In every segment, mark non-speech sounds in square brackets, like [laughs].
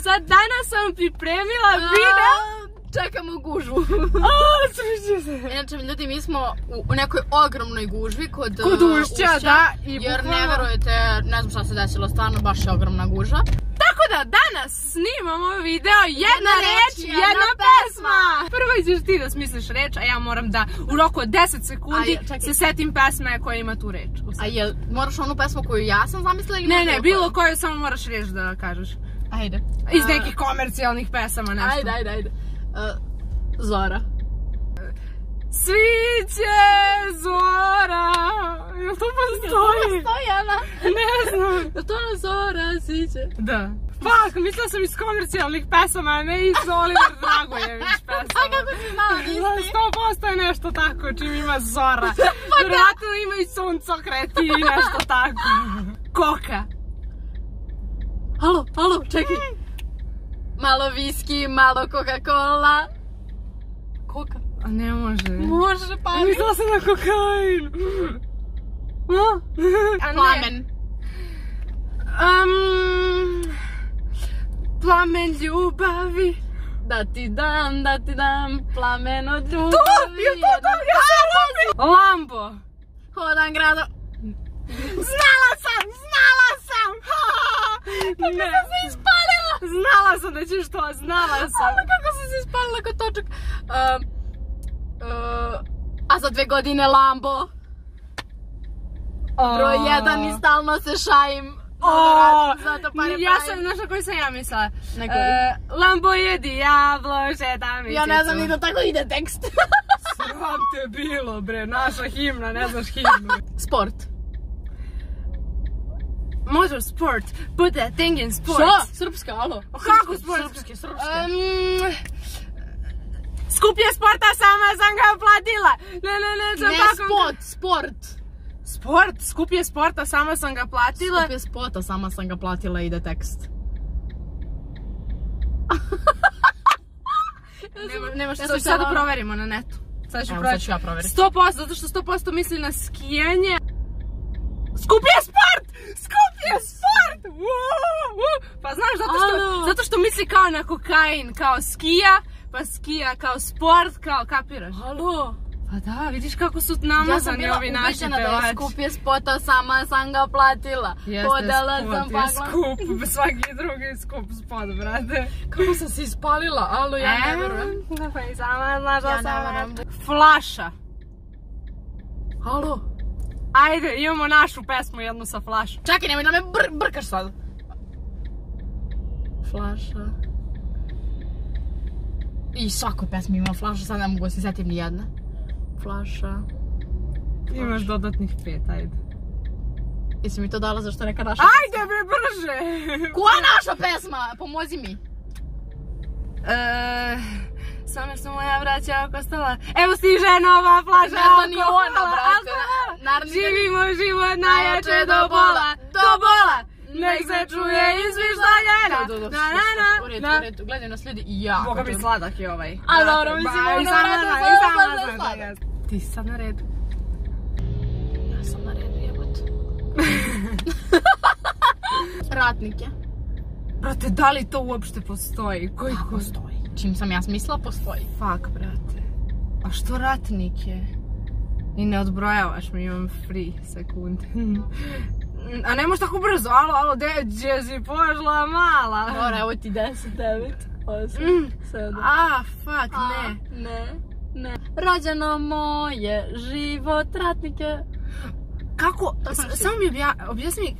sad danas sam pripremila video. Čekamo gužvu. [laughs] A. Inače, ljudi, mi smo u nekoj ogromnoj gužvi kod, Kod uh, Ušća, da, i Jer ne bukvalno- verujete, ne znam šta se desilo, stvarno baš je ogromna gužva. Tako da danas snimamo video jedna Jedna reč, jedna, jedna pesma. Prvo ćeš ti da smisliš reč, a ja moram da u roku od 10 sekundi se setim pesme koja ima tu reč. A jel moraš onu pesmu koju ja sam zamislila ili Ne, ne, bilo koju samo moraš reč da kažeš. Ajde. Iz nekih komercijalnih pesama, nešto. Ajde, ajde, ajde. Uh, Zora. Sviće zora. Jel to postoji? Stoji Ana. Ne znam. Jel to ona Zora, siće? Da. Fuck, mislila sam iz komercijalnih pesama, a ne iz Oliver Dragojević [laughs] pesama. A kako si znala, nisi? Sto posto je nešto tako čim ima zora. [laughs] Vjerojatno ima i suncokreti i nešto tako. [laughs] Koka. Halo, halo, čekaj. Malo viski, malo Coca-Cola. Koka. A ne može. Može, pa Mislila sam na kokain. A? A ne. Plamen. Um, plamen ljubavi. Da ti dam, da ti dam plamen od ljubavi. To, je to to, ja sam. Lambo. Hodam grado. Znala Ne. sam se ispalila. Znala sam da ćeš to, znala sam. Ali kako sam se ispalila kod točak. Uh, a za dve godine Lambo. Broj jedan i stalno se šajim. O, Zato pare ja sam, znaš na koji sam ja mislila? Na koji? E, Lambo je diablo, šeta mi Ja ne znam ni da tako ide tekst. Sram te bilo, bre, naša himna, ne znaš himnu. Sport. Motorsport, put that thing in sport. Šta? Srpska, alo. Kako sport? Srpske, srpske. Um, skuplje sporta sama sam ga platila. Ne, ne, ne, sam ne tako- sport, sport. Sport, skuplje sporta sama sam ga platila. Skuplje spota, sama sam ga platila, ide tekst. [laughs] Nema, nemaš Ja što sad da proverimo na netu. Sad ću Evo, sad proveriti. ću ja proveriti. 100%, zato što 100% misli na skijanje. Skuplje sport! Skuplje sport! Woo, woo. Pa znaš, zato što, zato što misli kao na kokain, kao skija, pa skija kao sport, kao kapiraš. Alo? Pa da, vidiš kako su Ja sam namazani bila ovi naši ubeđena da je pevači. skuplje spota, sama sam ga platila. Jeste, Podala spot sam je pakla. skup, [laughs] svaki drugi skup spot, brate. Kako sam se ispalila, alo, ja ne verujem. E, Pa i sama znaš da Ja sam. Flaša. Alo? Ajde, imamo našu pesmu jednu sa flašom. Čekaj, nemoj da me br brkaš sad. Flaša. I svakoj pesmi ima flaša, sad ne mogu da se setim ni jedna. Flaša. Imaš dodatnih pet, ajde. Jesi mi to dala zašto neka naša Ajde bre, brže! [laughs] Koja naša pesma? Pomozi mi. E, Samo što moja vraća oko stola. Evo stiže nova flaša Ne zna ni ona, brate. Živimo život najjače do bola, do bola. Nek se čuje iz vištaljena. Na, na, gledaju nas ljudi i ja. Boga mi sladak je ovaj. A, dobro, mislim, ono, baš znam, sladak. Ti si sad na redu. Ja sam na redu, jebote. [laughs] Ratnike. Brate, da li to uopšte postoji? Koji ko... Postoji. Čim sam ja smislila, postoji. Fuck, brate. A što ratnike? I ne odbrojavaš mi, imam free sekunde. [laughs] A ne možeš tako brzo, alo, alo, gdje si pošla mala? Dobro, evo ti 10, 9, 8, Mm. 7. A, fuck, ne. Ne, ne. Rođeno moje, život ratnike. Kako, samo mi obja, objasni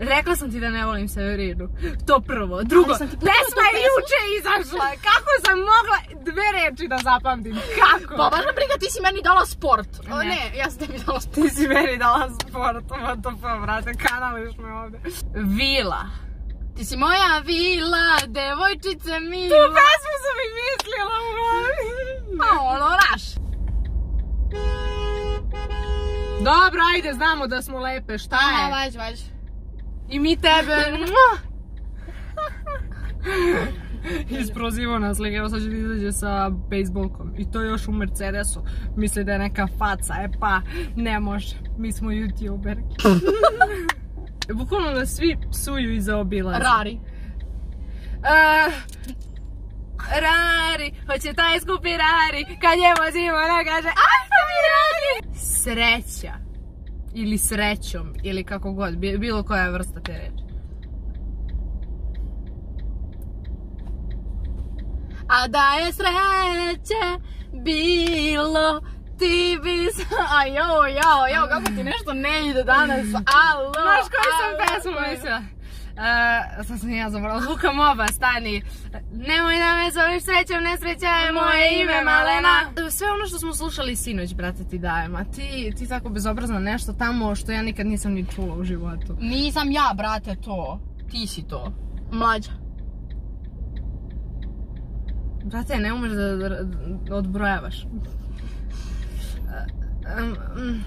rekla sam ti da ne volim Severinu. To prvo. Drugo, pesma je juče izašla. Kako sam mogla dve reči da zapamtim? Kako? Pa baš briga, ti si meni dala sport. O, Ne. ne, ja sam tebi dala sport. Ti si meni dala sport, what the fuck, brate, kanališ me ovdje. Vila. Ti si moja vila, devojčice Tu mila. pesmu sam i mislila u glavi. Pa ono, raš. Dobro, ajde, znamo da smo lepe, šta Aha, je? vađ, vađ. I mi tebe. Isprozivo nas, like, evo sad će da izađe sa bejsbolkom. I to još u Mercedesu. Misli da je neka faca, e pa, ne može. Mi smo youtuberi. [laughs] Bukvalno nas svi psuju i zaobilaze. Rari. Uh, rari, hoće taj skupi rari, kad je vozimo, ona kaže, aj mi radi? Sreća. Ili srećom, ili kako god, bi- bilo koja vrsta te reči. A da je sreće bilo ti bi s... [laughs] A jo, jo, jo, kako ti nešto ne ide danas, [laughs] alo, Znaš koju sam pesmu mislila? Uh, sad sam ja zaboravila, Luka Moba, stani. Nemoj da me zoveš srećom, nesreća je moje ime, Malena. Sve ono što smo slušali sinoć, brate, ti dajem, a ti, ti tako bezobrazno nešto tamo što ja nikad nisam ni čula u životu. Nisam ja, brate, to. Ti si to. Mlađa. Brate, ne umeš da, da, da odbrojavaš. Um, um,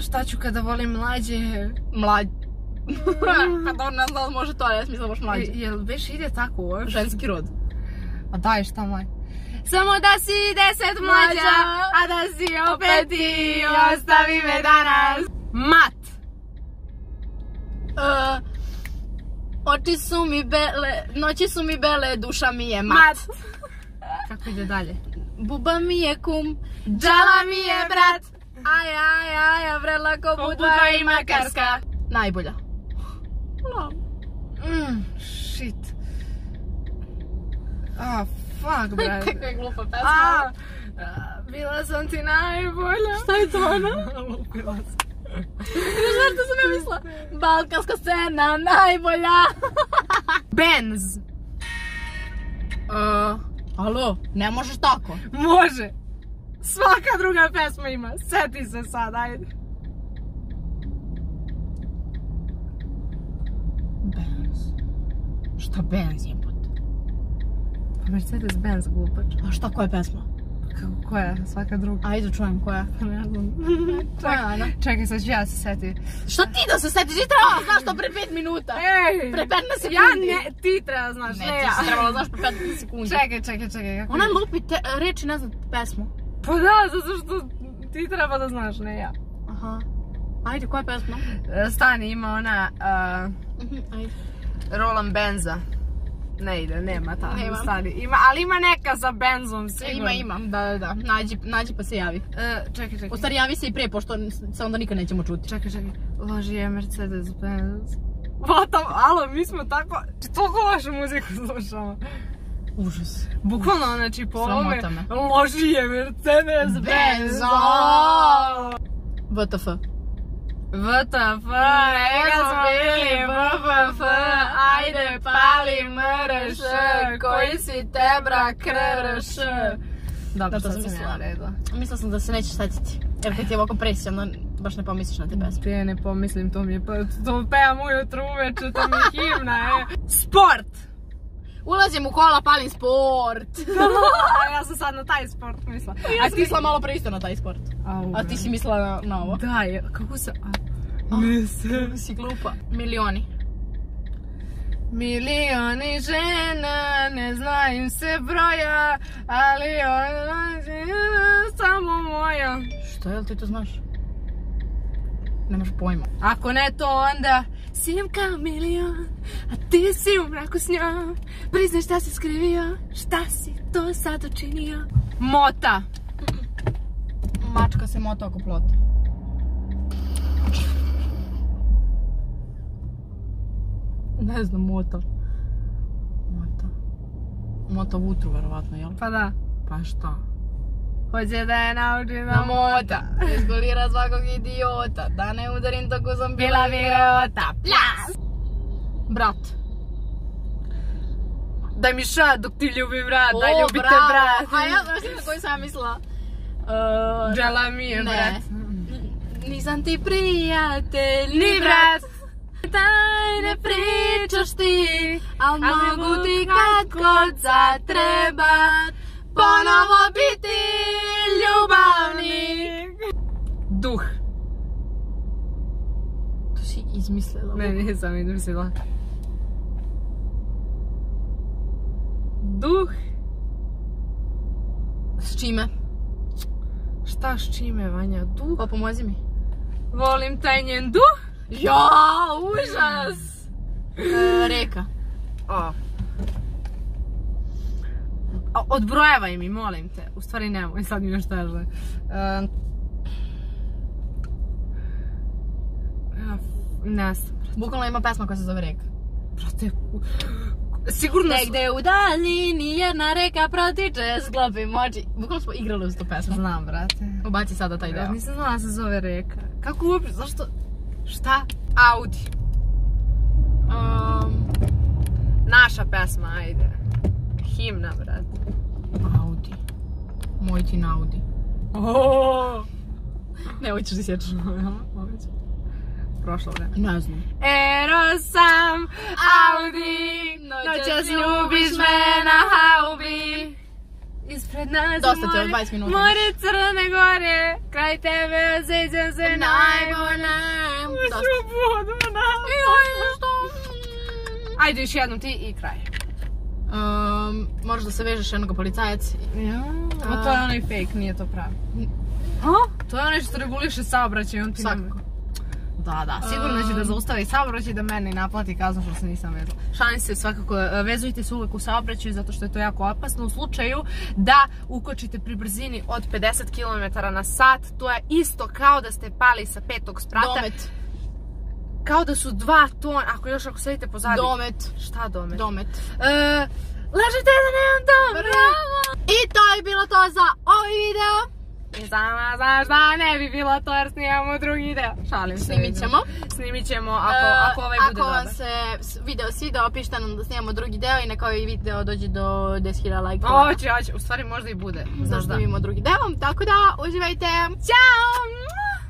šta ću kada volim mlađe? Mlađ. [laughs] pa dobro, ne li može to, ali ja sam mislila baš mlađa. Je- Jel beš ide tako uopšte? Ženski rod. A daj šta mlaj. Samo da si deset mlađa, a da si opet ti, ostavi me danas. Mat. Uh, oči su mi bele, noći su mi bele, duša mi je mat. Mat. Kako ide dalje? Buba mi je kum, Džala mi je brat. aj, aj, aj, vrela ko budva i i makarska. Najbolja. No. Mm, shit. Ah, fuck, brate. Kako je glupa pesma. A, a, bila sam ti najbolja. Šta je to ono? [laughs] Lupila sam. Znaš što sam ja mislila? Balkanska scena, najbolja. [laughs] Benz. Uh, alo, ne možeš tako. Može. Svaka druga pesma ima. Seti se sad, ajde. Benz. Šta Benz je bud? Pa Mercedes Benz glupač. A šta koja je pesma? Kako koja? Svaka druga. Ajde čujem koja. [laughs] Ne znam. Koja je ona? Čekaj, sad ću ja se seti. Šta ti da se setiš? Ti trebala znaš to pre 5 minuta. Ej! Pre 15 sekundi. Ja ne, ti treba znaš, ne, Ne, ti ja. si trebala znaš pre 15 sekundi. Čekaj, čekaj, čekaj. Kako Ona lupi te, reči ne znam pesmu. Pa da, zato što ti treba da znaš, ne ja. Aha. Ajde, koja je pesma? E, Stani, ima ona Mhm, Ajde. Roland Benza. Ne ide, nema ta. Nema. Stani, ima, ali ima neka sa benzom, sigurno. Ima, imam, da, da, da. Nađi, nađi pa se javi. E, čekaj, čekaj. U stvari javi se i pre, pošto se onda nikad nećemo čuti. Čekaj, čekaj. Loži je Mercedes Benz. What the... Alo, mi smo tako... Toliko lošu muziku slušamo. Užas. Bukvalno, znači, po ovome... Loži je Mercedes Benz. Benz. WTF. VTF, neka smo bili BFF, ajde pali MRŠ, koji si tebra krš. Dobro, Da, to sam mislila. ja. Mislila sam da se nećeš setiti. Jer kad ti je ovako presijano, baš ne pomisliš na te pesme. Prije ne pomislim, to mi je, pa- to pevam ujutru uveče, to mi je himna, e. Sport! Ulazim u kola, palim sport. [laughs] A ja sam sad na taj sport mislila. Ja sam mislila malo pre isto na taj sport. Au, A ti si mislila na, na ovo. Da, je, kako. A, ne se... [laughs] Si glupa. Milioni. Milioni žena, ne znaju se broja, ali ona je samo moja. Što, jel ti to znaš? Nemaš pojma. Ako ne to onda Sim kao milion, a ti si u mraku s njom Priznaj šta si skrivio, šta si to sad učinio Mota Mačka se mota oko plota. Ne znam, mota. Mota. Mota v utru, verovatno, jel? Pa da Pa šta? Hoće da je nauči Na mota. [laughs] Izgolira svakog idiota. Da ne udarim tako sam Bila virota Plas! Brat. Daj mi šat dok ti ljubi vrat, daj ljubite bravo. brat A ja znaš na koju sam mislila? Uh, Džela mi je brat Nisam ti prijatelj, Ni brat Tajne pričaš ti, al mogu ti kad god zatrebat. Ponovo biti ljubavnik. Duh. To si izmislila. Ne, nisam izmislila. Duh. S čime? Šta s čime, Vanja? Duh? Pa pomozi mi. Volim taj njen duh Ja, užas! E, Reka. O. Odbrojavaj mi, molim te. U stvari nemoj, sad mi još teže. E, Ne znam. Bukvalno ima pesma koja se zove Reka. Brate, sigurno su- Negde u daljini jedna reka protiče sklopim oči. Bukvalno smo igrali uz tu pesmu. Znam, brate. Ubaci sada taj Ja deo. nisam znala da se zove reka. Kako uopće, zašto? Šta? Audi. Um, Naša pesma, ajde. Himna, brate. Audi. Moj ti na Audi. Oh. Ne, hoćeš da sjećaš. Prošlo vreme. Ne znam. Ero sam Audi, noćas ljubiš me. Ispred nas Dosta ti je, more, 20 minuta. more Crne Gore, kraj tebe osjećam se najbolje. Dosta. Slobodno na Ajde još jednom ti i kraj. Um, moraš da se vežeš jednog policajac. Ja, a to je onaj fake, nije to pravi. A? To je onaj što reguliše saobraćaj, on ti nema- Svakako. Da, da, sigurno će da zaustavi saobraćaj da meni naplati kaznu što se nisam vezala. Šalim se svakako, e, vezujte se uvek u saobraćaju zato što je to jako opasno u slučaju da ukočite pri brzini od 50 km na sat. To je isto kao da ste pali sa petog sprata. Domet. Kao da su dva tona, ako još ako sedite pozadi. Domet. Šta domet? Domet. E, lažete da nemam dom, bravo! I to je bilo to za. I sama znaš da ne bi bilo to jer snimamo drugi deo. Šalim se. Snimit ćemo. Snimit ćemo ako, E, ako ovaj bude Ako vam dobar. se video svidao, pišite nam da snimamo drugi deo i neka ovaj video dođe do 10.000 lajkova. Hoće, hoće, u stvari možda i bude. Znaš da. snimimo drugi deo, tako da uživajte. Ćao!